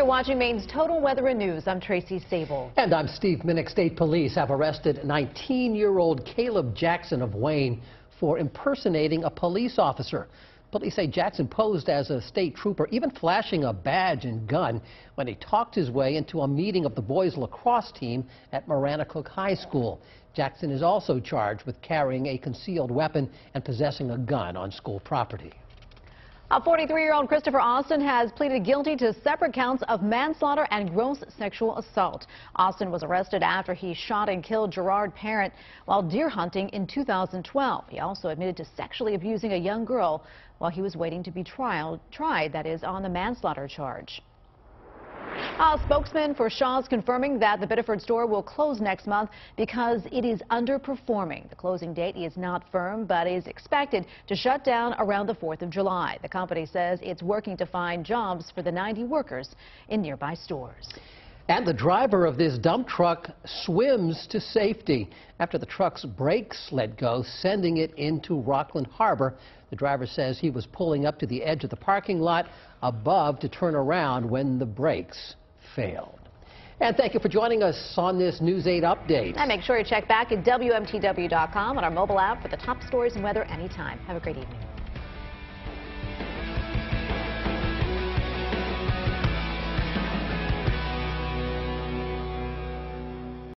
watching Maine's Total Weather and News. I'm Tracy Sabol. And I'm Steve Minich. State police have arrested 19-year-old Caleb Jackson of Wayne for impersonating a police officer. Police say Jackson posed as a state trooper, even flashing a badge and gun when he talked his way into a meeting of the boys lacrosse team at Maranacook High School. Jackson is also charged with carrying a concealed weapon and possessing a gun on school property. A 43-year-old Christopher Austin has pleaded guilty to separate counts of manslaughter and gross sexual assault. Austin was arrested after he shot and killed Gerard Parent while deer hunting in 2012. He also admitted to sexually abusing a young girl while he was waiting to be trial, tried, that is, on the manslaughter charge. A spokesman for Shaw's confirming that the Biddeford store will close next month because it is underperforming. The closing date is not firm, but is expected to shut down around the 4th of July. The company says it's working to find jobs for the 90 workers in nearby stores. And the driver of this dump truck swims to safety after the truck's brakes let go, sending it into Rockland Harbor. The driver says he was pulling up to the edge of the parking lot above to turn around when the brakes failed. And thank you for joining us on this News 8 update. And make sure you check back at WMTW.com on our mobile app for the top stories and weather anytime. Have a great evening.